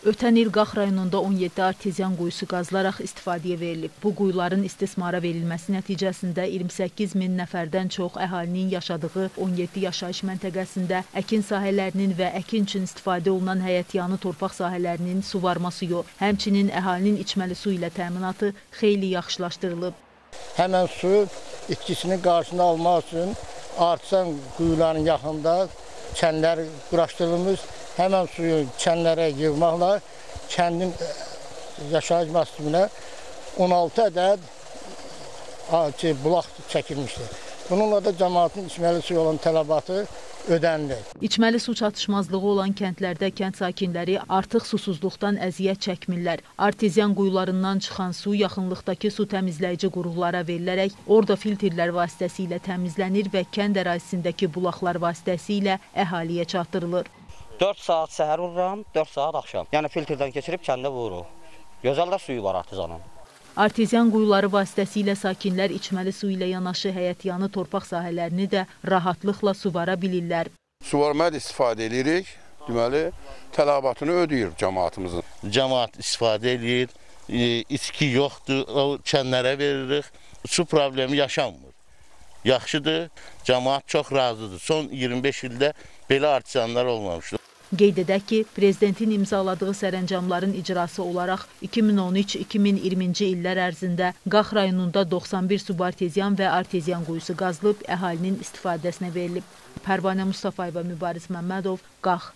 Ötən il Qax rayonunda 17 arteziyan quyusu qazılaraq istifadəyə verilib. Bu quyuların istismara verilməsi nəticəsində 28 min nəfərdən çox əhalinin yaşadığı 17 yaşayış məntəqəsində əkin sahələrinin və əkin üçün istifadə olunan həyətyanı torpaq sahələrinin suvarma suyu, həmçinin əhalinin içməli su ilə təminatı xeyli yaxşılaşdırılıb. Həmən su itkisinin qarşısını almaq üçün artsan quyuların yaxında kənlər quraşdırılmış. Həmən suyu kənlərə yığmaqla kəndin yaşayış məsuliyyətinə 16 ədəd ki, bulaq çəkilmişdir. Bununla da cəmaatın içməli suyu olan tələbatı ödənilir. İçməli su çatışmazlığı olan kəndlərdə kənd sakinləri artıq susuzluqdan əziyyət çəkmirlər. Arteziyan quyularından çıxan su yaxınlıqdakı su təmizləyici qurğulara verilərək orada filtrlər vasitəsilə təmizlənir və kənd ərazisindəki bulaqlar vasitəsilə əhaliyə çatdırılır. 4 saat səhər vururam, 4 saat axşam. Yəni filtrdən keçirib kəndə vururuq. Gözəl də suyu var artizanın. Arteziyan quyuları vasitəsilə sakinlər içməli su ilə yanaşı həyətyanı torpaq sahələrini də rahatlıqla suvara bilirlər. Suvarmaya da istifadə edirik. Deməli, tələbatını ödəyir cəmaatımızın. Cəmaat istifadə edir, e, içki yoxdur, o kənlərə veririk. Su problemi yaşanmır. Yaxşıdır, cəmaat çox razıdır. Son 25 ildə belə artisanlar olmamışdı. Qeyd edək ki, Prezidentin imzaladığı sərəncamların icrası olaraq 2013-2020-ci illər ərzində Qax rayonunda 91 subarteziyan və arteziyan quyusu qazılıb, əhalinin istifadəsinə verilib. Pərvanə Mustafayeva, Mübariz Məmmədov, Qax.